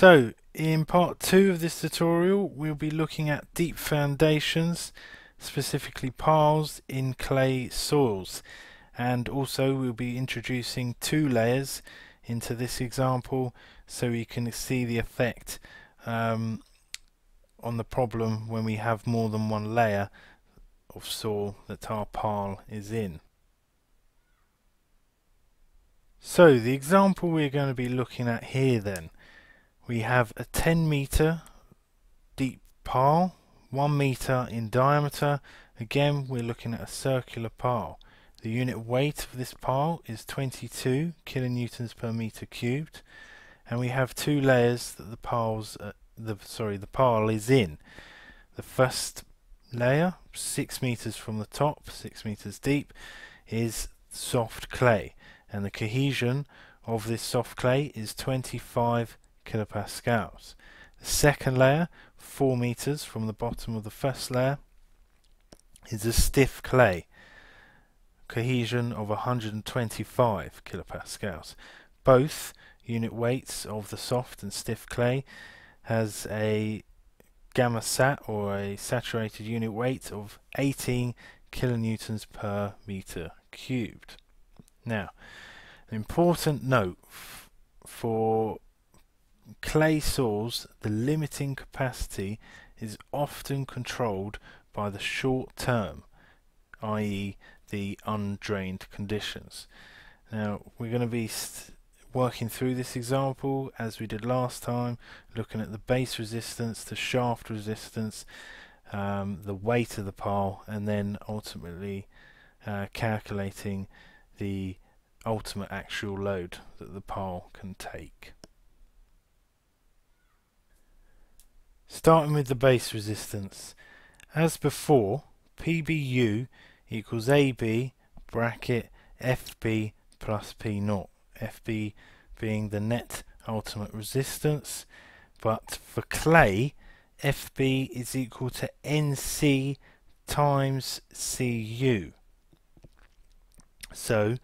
So in part two of this tutorial we'll be looking at deep foundations specifically piles in clay soils and also we'll be introducing two layers into this example so you can see the effect um, on the problem when we have more than one layer of soil that our pile is in. So the example we're going to be looking at here then we have a 10 meter deep pile, 1 meter in diameter. Again, we're looking at a circular pile. The unit weight of this pile is 22 kilonewtons per meter cubed, and we have two layers that the piles, uh, the sorry, the pile is in. The first layer, six meters from the top, six meters deep, is soft clay, and the cohesion of this soft clay is 25 kilopascals. The second layer, 4 meters from the bottom of the first layer, is a stiff clay, cohesion of 125 kilopascals. Both unit weights of the soft and stiff clay has a gamma sat or a saturated unit weight of 18 kilonewtons per meter cubed. Now, an important note for clay soils, the limiting capacity is often controlled by the short term, i.e. the undrained conditions. Now we're going to be working through this example as we did last time, looking at the base resistance, the shaft resistance, um, the weight of the pile, and then ultimately uh, calculating the ultimate actual load that the pile can take. Starting with the base resistance. As before, PBU equals AB bracket FB plus P 0 FB being the net ultimate resistance, but for clay, FB is equal to NC times CU. So,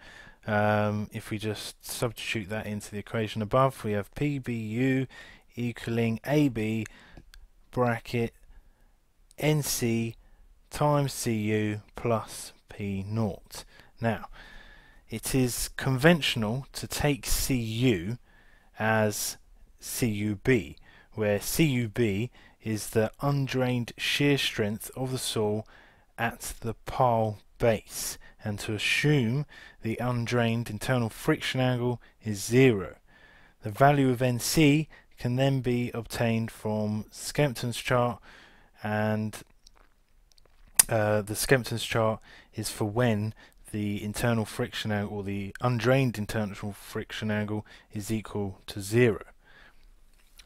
um, if we just substitute that into the equation above, we have PBU equaling AB bracket NC times CU plus P naught. Now, it is conventional to take CU as CUB, where CUB is the undrained shear strength of the soil at the pile base, and to assume the undrained internal friction angle is zero. The value of NC can then be obtained from Skempton's chart and uh, the Skempton's chart is for when the internal friction angle or the undrained internal friction angle is equal to zero.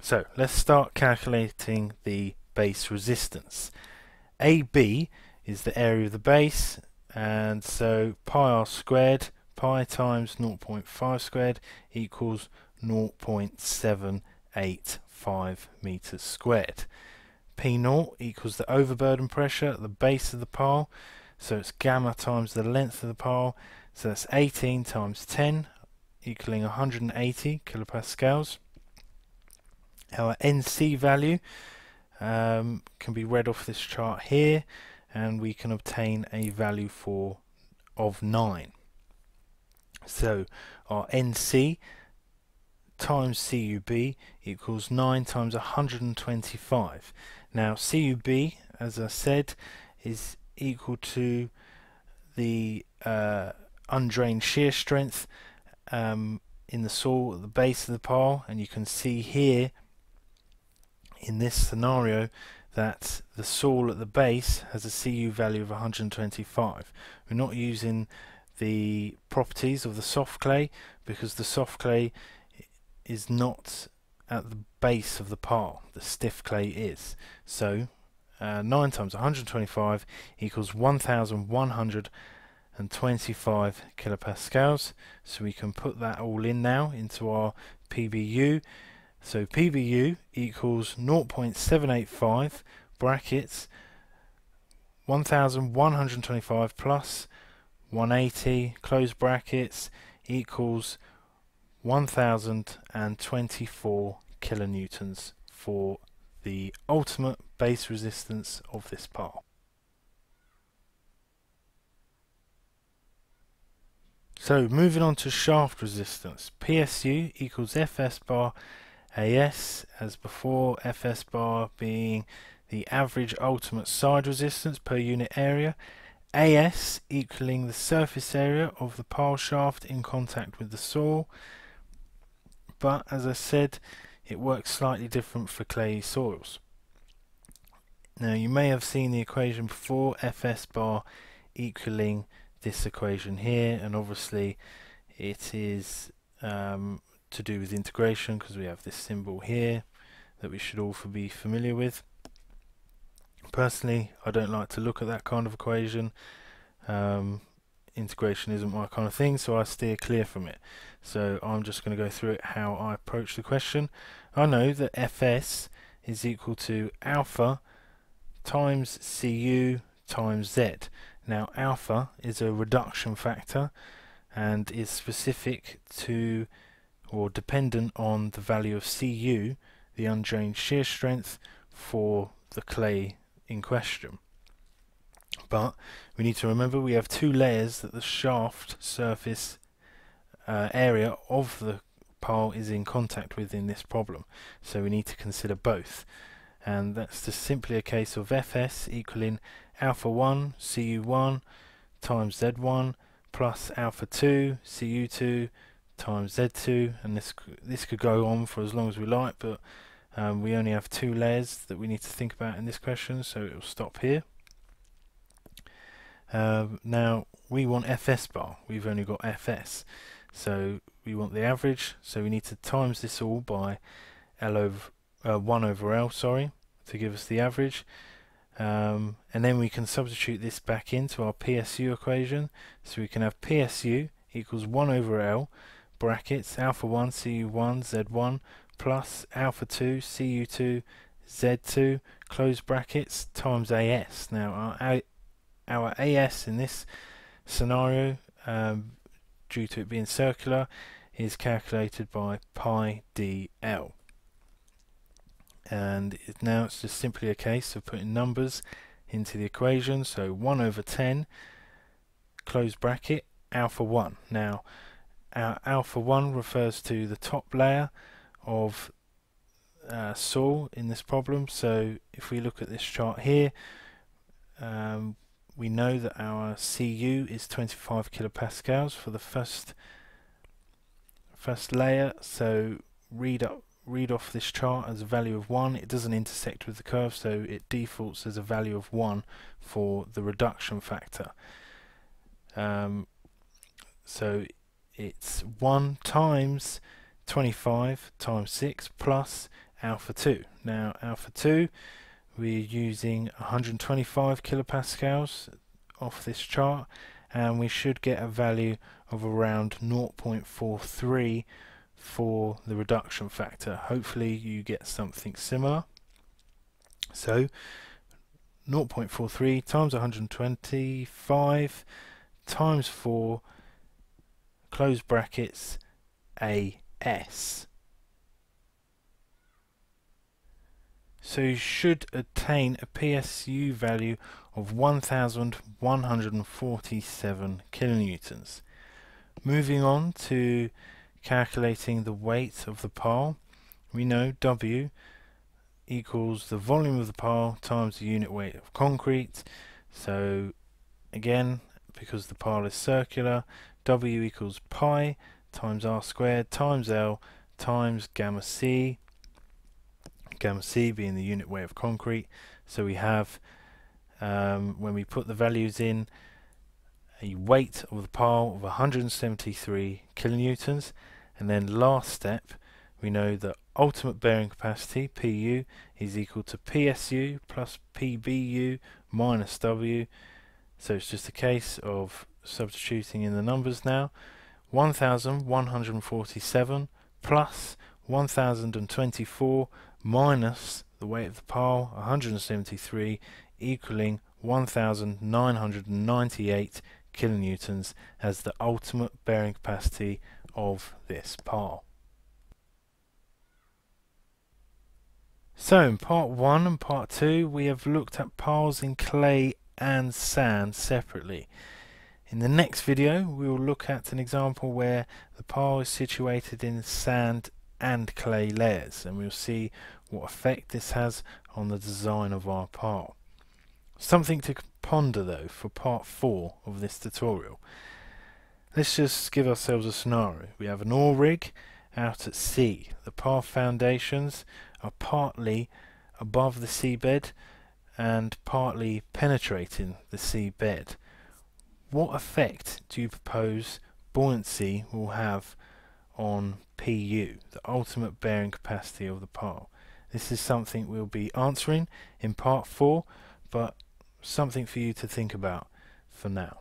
So let's start calculating the base resistance. AB is the area of the base and so pi r squared pi times 0.5 squared equals 0.7 0.85 meters squared. P naught equals the overburden pressure at the base of the pile, so it's gamma times the length of the pile, so that's 18 times 10 equaling 180 kilopascals. Our NC value um, can be read off this chart here and we can obtain a value for of 9. So our NC times CUB equals 9 times 125. Now CUB, as I said, is equal to the uh, undrained shear strength um, in the soil at the base of the pile and you can see here in this scenario that the soil at the base has a CU value of 125. We're not using the properties of the soft clay because the soft clay is not at the base of the pile. The stiff clay is. So uh, 9 times 125 equals 1125 kilopascals. So we can put that all in now into our PBU. So PBU equals 0.785 brackets 1125 plus 180 close brackets equals 1024 kilonewtons for the ultimate base resistance of this pile. So moving on to shaft resistance, PSU equals FS bar AS as before, FS bar being the average ultimate side resistance per unit area, AS equaling the surface area of the pile shaft in contact with the soil, but as I said, it works slightly different for clayey soils. Now you may have seen the equation before, Fs bar equaling this equation here, and obviously it is um, to do with integration because we have this symbol here that we should all be familiar with. Personally, I don't like to look at that kind of equation. Um, integration isn't my kind of thing, so I steer clear from it. So I'm just going to go through it how I approach the question. I know that Fs is equal to alpha times Cu times Z. Now alpha is a reduction factor and is specific to or dependent on the value of Cu, the undrained shear strength for the clay in question. But we need to remember we have two layers that the shaft surface uh, area of the pile is in contact with in this problem. So we need to consider both. And that's just simply a case of Fs equaling alpha 1 Cu1 times Z1 plus alpha 2 Cu2 times Z2 and this this could go on for as long as we like but um, we only have two layers that we need to think about in this question so it will stop here. Um, now we want fs bar, we've only got fs. So we want the average, so we need to times this all by L over uh, 1 over L, sorry, to give us the average. Um, and then we can substitute this back into our PSU equation. So we can have PSU equals 1 over L brackets alpha 1 Cu1 Z1 plus alpha 2 Cu2 Z2 close brackets times AS. Now our our AS in this scenario, um, due to it being circular, is calculated by pi dl. And it, now it's just simply a case of putting numbers into the equation. So 1 over 10, close bracket, alpha 1. Now, our alpha 1 refers to the top layer of uh, in this problem. So if we look at this chart here, um, we know that our Cu is 25 kilopascals for the first first layer. So read up read off this chart as a value of 1 it doesn't intersect with the curve so it defaults as a value of 1 for the reduction factor. Um, so it's 1 times 25 times 6 plus alpha 2 now alpha 2 we're using 125 kilopascals off this chart and we should get a value of around 0.43 for the reduction factor. Hopefully you get something similar. So 0.43 times 125 times 4 close brackets AS. So you should attain a PSU value of 1147 kilonewtons. Moving on to calculating the weight of the pile, we know W equals the volume of the pile times the unit weight of concrete. So again, because the pile is circular, W equals pi times r squared times L times gamma C gamma c being the unit weight of concrete. So we have, um, when we put the values in, a weight of the pile of 173 kilonewtons. And then last step, we know that ultimate bearing capacity, PU, is equal to PSU plus PBU minus W. So it's just a case of substituting in the numbers now. 1147 plus 1024 minus the weight of the pile 173 equaling 1998 kilonewtons as the ultimate bearing capacity of this pile. So in part 1 and part 2 we have looked at piles in clay and sand separately. In the next video we will look at an example where the pile is situated in sand and clay layers and we'll see what effect this has on the design of our pile. Something to ponder though for part 4 of this tutorial. Let's just give ourselves a scenario. We have an oil rig out at sea. The pile foundations are partly above the seabed and partly penetrating the seabed. What effect do you propose buoyancy will have on PU, the ultimate bearing capacity of the pile? This is something we'll be answering in part 4, but something for you to think about for now.